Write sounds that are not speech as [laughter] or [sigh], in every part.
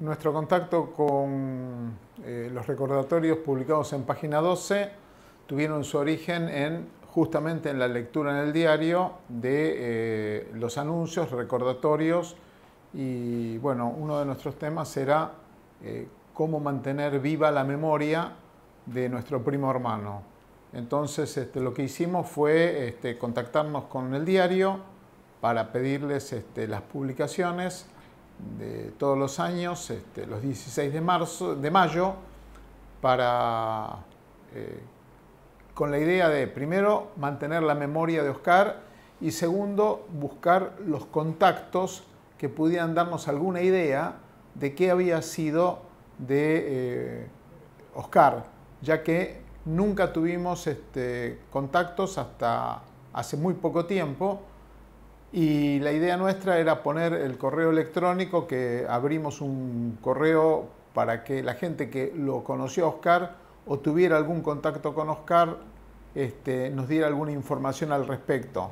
nuestro contacto con eh, los recordatorios publicados en página 12 tuvieron su origen en justamente en la lectura en el diario de eh, los anuncios, recordatorios y bueno, uno de nuestros temas era eh, cómo mantener viva la memoria de nuestro primo hermano. Entonces este, lo que hicimos fue este, contactarnos con el diario para pedirles este, las publicaciones de todos los años, este, los 16 de, marzo, de mayo, para, eh, con la idea de, primero, mantener la memoria de Oscar y segundo, buscar los contactos que pudieran darnos alguna idea de qué había sido de eh, Oscar, ya que nunca tuvimos este, contactos hasta hace muy poco tiempo y la idea nuestra era poner el correo electrónico, que abrimos un correo para que la gente que lo conoció a Oscar o tuviera algún contacto con Oscar este, nos diera alguna información al respecto.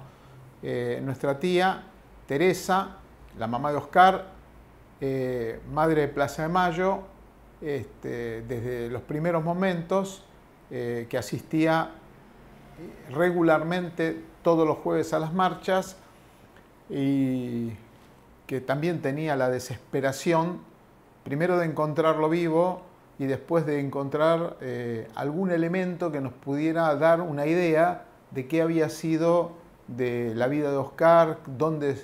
Eh, nuestra tía Teresa, la mamá de Oscar, eh, madre de Plaza de Mayo, este, desde los primeros momentos eh, que asistía regularmente todos los jueves a las marchas, y que también tenía la desesperación, primero de encontrarlo vivo y después de encontrar eh, algún elemento que nos pudiera dar una idea de qué había sido de la vida de Oscar, dónde,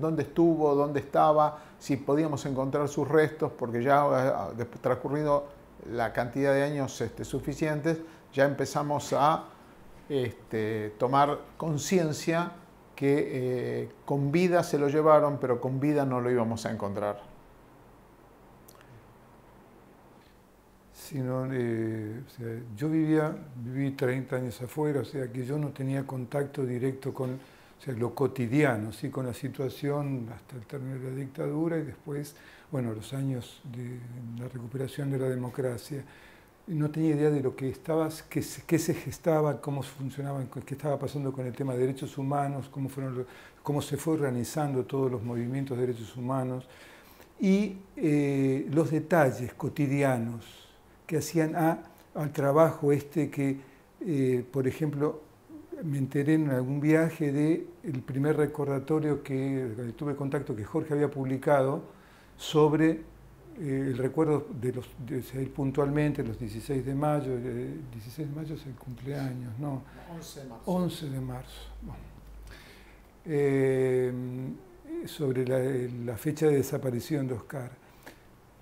dónde estuvo, dónde estaba, si podíamos encontrar sus restos, porque ya transcurrido la cantidad de años este, suficientes, ya empezamos a este, tomar conciencia que eh, con vida se lo llevaron, pero con vida no lo íbamos a encontrar. Sino, eh, yo vivía, viví 30 años afuera, o sea que yo no tenía contacto directo con lo cotidiano, ¿sí? con la situación hasta el término de la dictadura y después, bueno, los años de la recuperación de la democracia no tenía idea de lo que estaba, qué, se gestaba, cómo funcionaba, qué estaba pasando con el tema de derechos humanos, cómo, fueron, cómo se fue organizando todos los movimientos de derechos humanos y eh, los detalles cotidianos que hacían al trabajo este que, eh, por ejemplo, me enteré en algún viaje del el primer recordatorio que tuve contacto que Jorge había publicado sobre eh, el recuerdo de los, de ir puntualmente, los 16 de mayo, el 16 de mayo es el cumpleaños, ¿no? 11 de marzo. 11 de marzo. Eh, sobre la, fecha de desaparición de Oscar.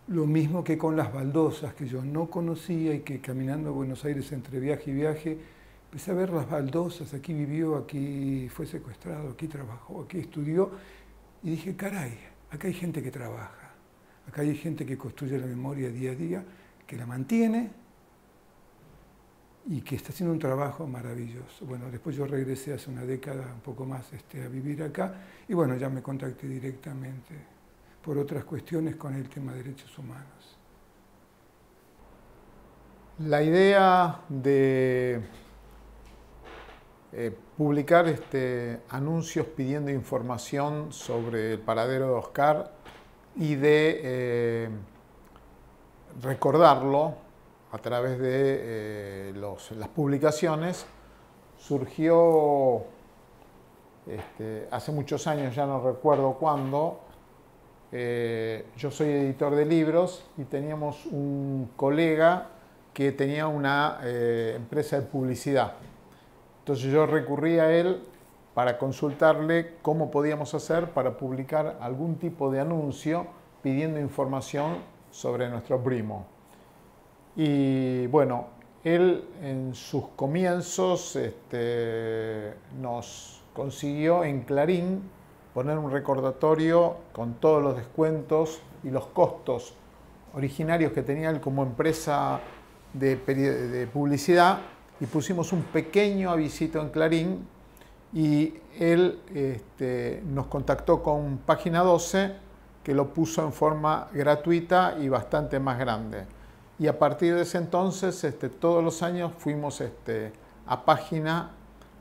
Lo mismo que con las baldosas, que yo no conocía y que caminando a Buenos Aires entre viaje y viaje, empecé a ver las baldosas, aquí vivió, aquí fue secuestrado, aquí trabajó, aquí estudió, y dije, caray, acá hay gente que trabaja Acá hay gente que construye la memoria día a día, que la mantiene y que está haciendo un trabajo maravilloso. Bueno, después yo regresé hace una década, un poco más, este, a vivir acá y bueno, ya me contacté directamente por otras cuestiones con el tema de derechos humanos. La idea de eh, publicar este, anuncios pidiendo información sobre el paradero de Oscar y de eh, recordarlo a través de eh, las publicaciones, surgió este, hace muchos años, ya no recuerdo cuándo, eh, yo soy editor de libros y teníamos un colega que tenía una empresa de publicidad. Entonces yo recurrí a él para consultarle cómo podíamos hacer para publicar algún tipo de anuncio pidiendo información sobre nuestro primo. Y bueno, él en sus comienzos este, nos consiguió en Clarín poner un recordatorio con todos los descuentos y los costos originarios que tenía él como empresa de, de publicidad y pusimos un pequeño avisito en Clarín y él este, nos contactó con Página 12, que lo puso en forma gratuita y bastante más grande. Y a partir de ese entonces, este, todos los años fuimos este, a Página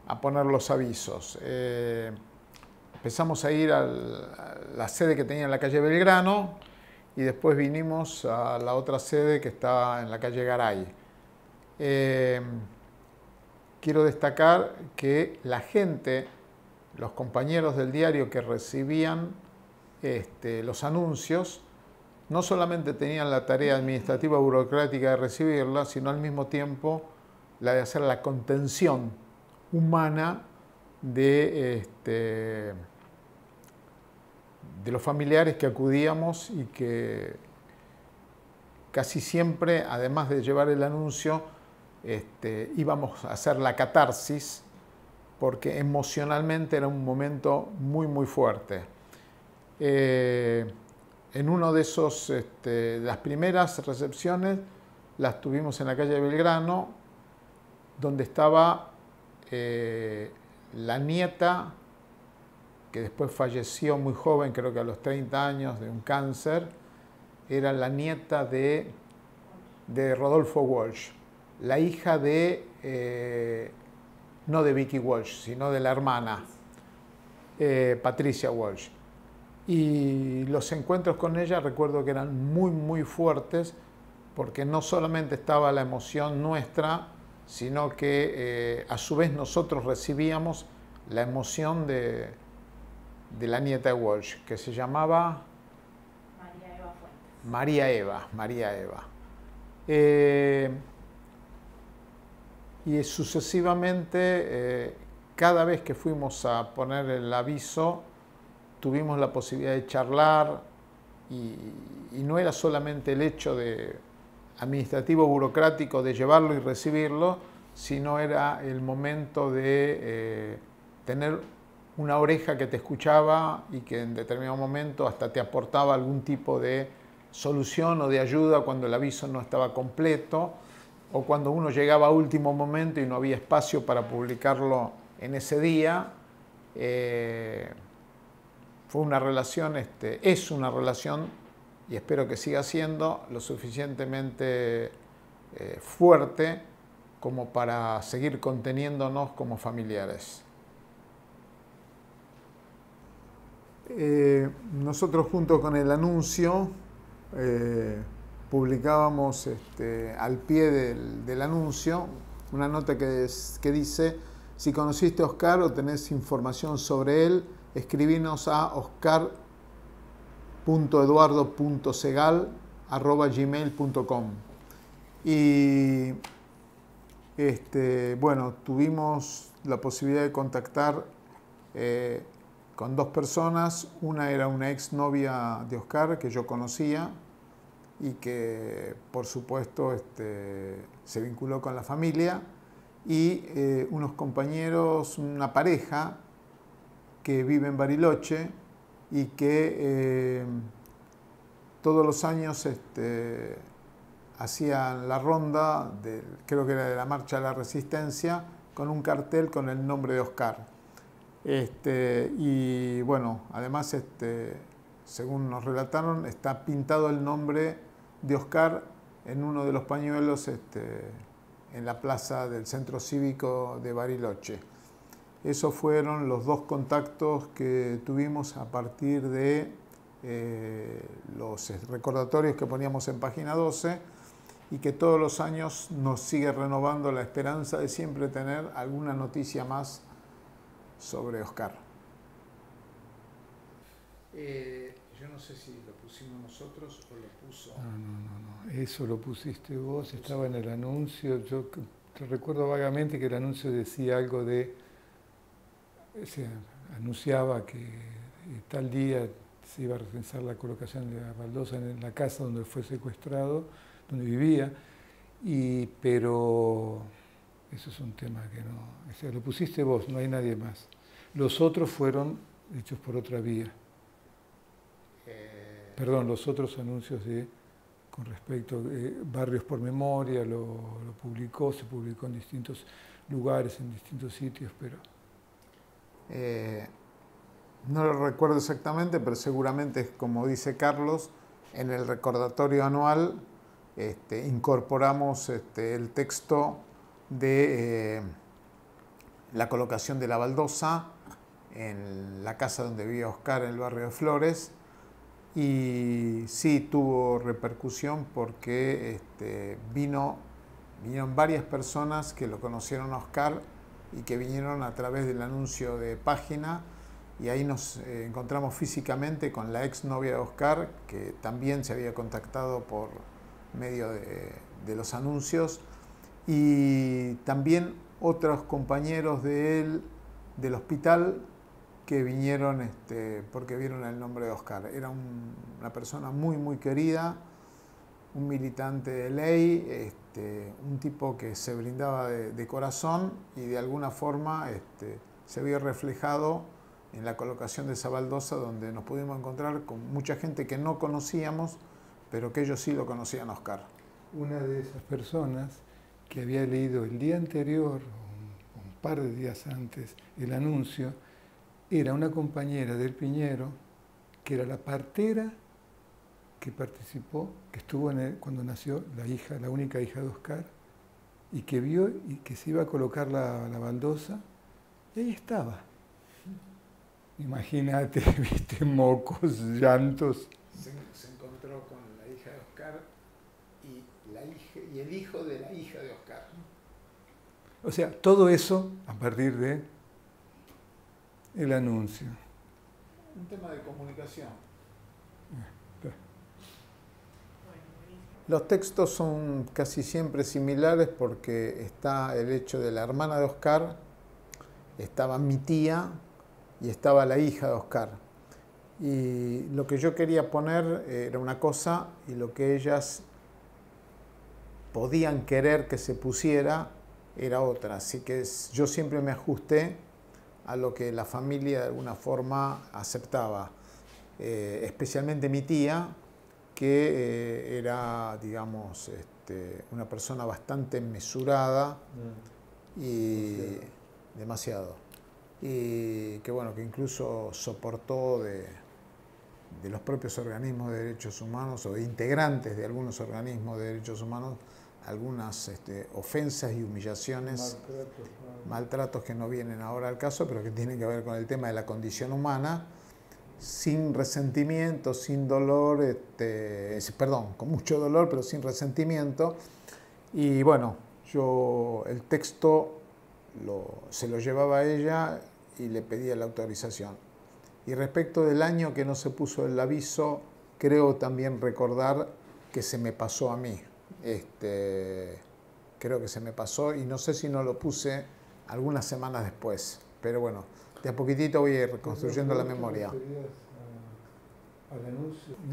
a poner los avisos. Eh, empezamos a ir a la sede que tenía en la calle Belgrano y después vinimos a la otra sede que está en la calle Garay. Eh, quiero destacar que la gente, los compañeros del diario que recibían este, los anuncios, no solamente tenían la tarea administrativa burocrática de recibirla, sino al mismo tiempo la de hacer la contención humana de, este, de los familiares que acudíamos y que casi siempre, además de llevar el anuncio, este, íbamos a hacer la catarsis porque emocionalmente era un momento muy, muy fuerte. Eh, en uno de esos, este, las primeras recepciones las tuvimos en la calle de Belgrano, donde estaba eh, la nieta, que después falleció muy joven, creo que a los 30 años, de un cáncer, era la nieta de, de Rodolfo Walsh, la hija de, eh, no de Vicky Walsh, sino de la hermana, eh, Patricia Walsh. Y los encuentros con ella recuerdo que eran muy, muy fuertes, porque no solamente estaba la emoción nuestra, sino que eh, a su vez nosotros recibíamos la emoción de, de la nieta de Walsh, que se llamaba María Eva Fuentes. María Eva, María Eva. Eh, y sucesivamente, eh, cada vez que fuimos a poner el aviso, tuvimos la posibilidad de charlar y, no era solamente el hecho de administrativo burocrático de llevarlo y recibirlo, sino era el momento de eh, tener una oreja que te escuchaba y que en determinado momento hasta te aportaba algún tipo de solución o de ayuda cuando el aviso no estaba completo o cuando uno llegaba a último momento y no había espacio para publicarlo en ese día. Eh, fue una relación, este, es una relación y espero que siga siendo lo suficientemente eh, fuerte como para seguir conteniéndonos como familiares. Eh, nosotros junto con el anuncio publicábamos este, al pie del, anuncio una nota que, dice, si conociste a Oscar o tenés información sobre él, escribinos a oscar.eduardo.segal.gmail.com Y este, bueno, tuvimos la posibilidad de contactar eh, con dos personas. Una era una ex novia de Oscar que yo conocía y que por supuesto este, se vinculó con la familia. Y eh, unos compañeros, una pareja que vive en Bariloche y que eh, todos los años este, hacían la ronda, creo que era de la Marcha de la Resistencia, con un cartel con el nombre de Oscar. Este, y bueno, además, este, según nos relataron, está pintado el nombre de Oscar en uno de los pañuelos este, en la plaza del Centro Cívico de Bariloche. Esos fueron los dos contactos que tuvimos a partir de eh, los recordatorios que poníamos en página 12 y que todos los años nos sigue renovando la esperanza de siempre tener alguna noticia más sobre Oscar. Eh, yo no sé si lo pusimos nosotros o lo puso. No, no, no, no. Eso lo pusiste vos, estaba en el anuncio. Yo te recuerdo vagamente que el anuncio decía algo de se anunciaba que tal día se iba a realizar la colocación de la baldosa en la casa donde fue secuestrado, donde vivía, y, pero eso es un tema que no, o sea, lo pusiste vos, no hay nadie más. Los otros fueron hechos por otra vía. Perdón, los otros anuncios de, con respecto a eh, Barrios por Memoria, lo, publicó, se publicó en distintos lugares, en distintos sitios, pero... Eh, no lo recuerdo exactamente, pero seguramente, como dice Carlos, en el recordatorio anual este, incorporamos este, el texto de eh, la colocación de la baldosa en la casa donde vivía Oscar en el barrio de Flores Y sí tuvo repercusión porque este, vino, vinieron varias personas que lo conocieron a Oscar y que vinieron a través del anuncio de página. Y ahí nos eh, encontramos físicamente con la ex novia de Oscar, que también se había contactado por medio de, de los anuncios, y también otros compañeros de él del hospital que vinieron este, porque vieron el nombre de Oscar. Era una persona muy, muy querida, un militante de ley, este, un tipo que se brindaba de, corazón y de alguna forma este, se vio reflejado en la colocación de esa baldosa donde nos pudimos encontrar con mucha gente que no conocíamos, pero que ellos sí lo conocían Oscar. Una de esas personas que había leído el día anterior, un par de días antes, el anuncio, era una compañera del Piñero, que era la partera que participó, que estuvo en cuando nació la hija, la única hija de Oscar, y que vio y que se iba a colocar la, baldosa, y ahí estaba. Imagínate, [laughs] viste, mocos, llantos. Se, encontró con la hija de Oscar y, la hija, y el hijo de la hija de Oscar. O sea, todo eso a partir de el anuncio. Un tema de comunicación. Los textos son casi siempre similares porque está el hecho de la hermana de Oscar, estaba mi tía y estaba la hija de Oscar. Y lo que yo quería poner era una cosa y lo que ellas podían querer que se pusiera era otra. Así que yo siempre me ajusté a lo que la familia de alguna forma aceptaba, eh, especialmente mi tía, que eh, era, digamos, este, una persona bastante mesurada mm. y demasiado. Y que bueno, que incluso soportó de, de los propios organismos de derechos humanos o de integrantes de algunos organismos de derechos humanos algunas este, ofensas y humillaciones, maltratos, que no vienen ahora al caso, pero que tienen que ver con el tema de la condición humana, sin resentimiento, sin dolor, este, perdón, con mucho dolor, pero sin resentimiento. Y bueno, yo el texto se lo llevaba a ella y le pedía la autorización. Y respecto del año que no se puso el aviso, creo también recordar que se me pasó a mí. Este, creo que se me pasó y no sé si no lo puse algunas semanas después. Pero bueno, de a poquitito voy a ir reconstruyendo la memoria.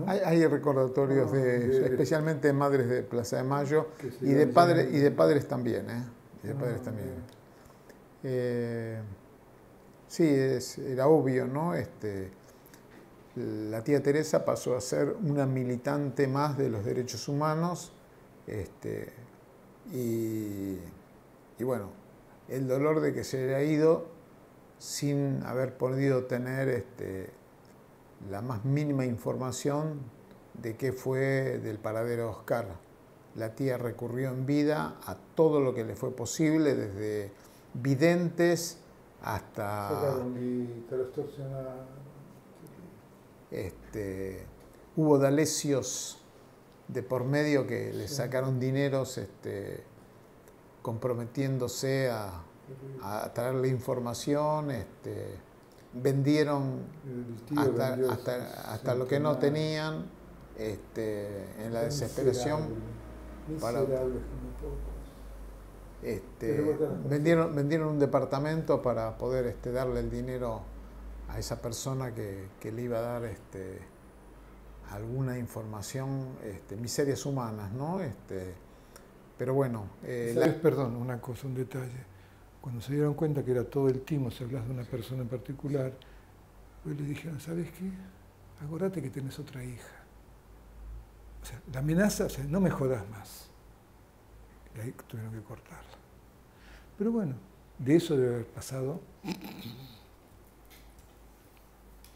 Hay, recordatorios de, especialmente de madres de Plaza de Mayo y de, padres y de padres también, ¿eh? de padres ah, también. Eh, sí, era obvio, ¿no? Este, la tía Teresa pasó a ser una militante más de los derechos humanos este, y, bueno, el dolor de que se haya ido sin haber podido tener este, la más mínima información de qué fue del paradero de Oscar. La tía recurrió en vida a todo lo que le fue posible, desde videntes hasta... Este, hubo dalesios de por medio que le sacaron dineros este, comprometiéndose a, traerle información, este, vendieron hasta, lo que no tenían este, en la desesperación. Para, este, vendieron, vendieron un departamento para poder este, darle el dinero a esa persona que, que le iba a dar este, alguna información, este, miserias humanas, ¿no? Este, pero bueno... Eh, Perdón, una cosa, un detalle. Cuando se dieron cuenta que era todo el timo, se hablas de una persona en particular, pues le dijeron, ¿sabes qué? Acordate que tienes otra hija. O sea, la amenaza, o sea, no me jodas más. Y ahí tuvieron que cortarla. Pero bueno, de eso debe haber pasado.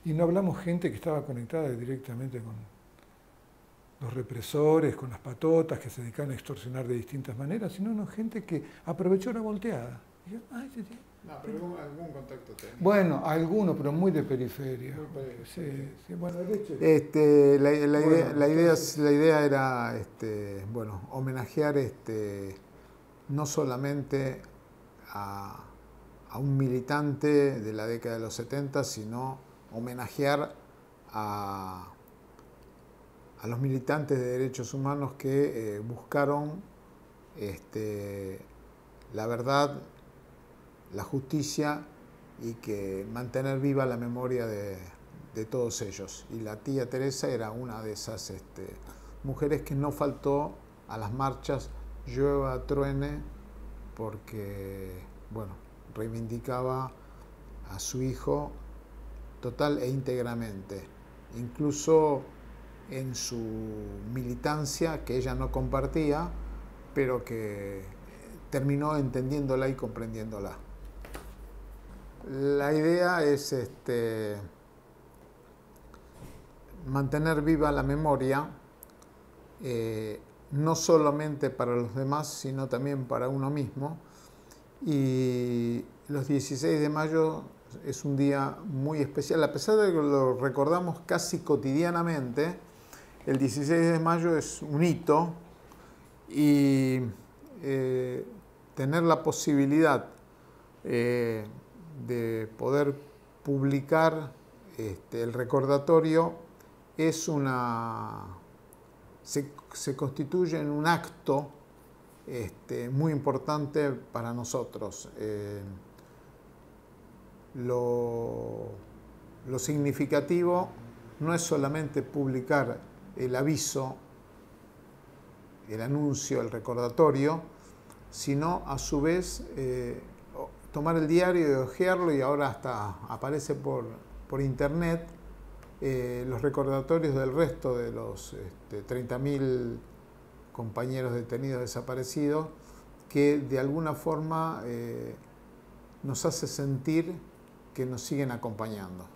Y no hablamos gente que estaba conectada directamente con los represores, con las patotas que se dedican a extorsionar de distintas maneras, sino no, gente que aprovechó la volteada. Y yo, "Ah, sí, sí". No, pero algún, algún contacto. Bueno, algunos, pero muy de periferia. Sí, sí, bueno, de hecho, Este, la, la Bueno, idea, la, idea, entonces- la idea era este, bueno, homenajear este, no solamente a, a un militante de la década de los 70, sino homenajear a, a los militantes de derechos humanos que eh, buscaron este, la verdad, la justicia y que mantener viva la memoria de, todos ellos. Y la tía Teresa era una de esas este, mujeres que no faltó a las marchas, llueva, truene, porque, bueno, reivindicaba a su hijo total e íntegramente, incluso en su militancia que ella no compartía, pero que terminó entendiéndola y comprendiéndola. La idea es este, mantener viva la memoria, eh, no solamente para los demás, sino también para uno mismo. Y los 16 de mayo es un día muy especial, a pesar de que lo recordamos casi cotidianamente, el 16 de mayo es un hito y eh, tener la posibilidad eh, de poder publicar este, el recordatorio es una se, constituye en un acto este, muy importante para nosotros. Eh, lo, lo significativo no es solamente publicar el aviso, el anuncio, el recordatorio, sino a su vez eh, tomar el diario y hojearlo y ahora hasta aparece por, por internet eh, los recordatorios del resto de los este, 30.000 compañeros detenidos desaparecidos que de alguna forma eh, nos hace sentir que nos siguen acompañando.